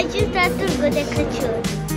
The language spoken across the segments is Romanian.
ajuns la târgul de Crăciun.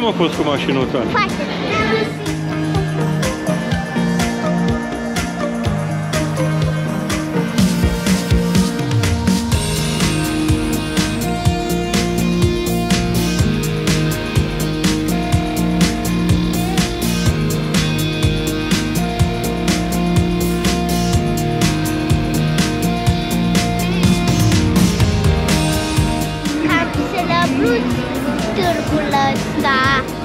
Cum a fost cu mașinuța? Foarte beautiful, Lord God.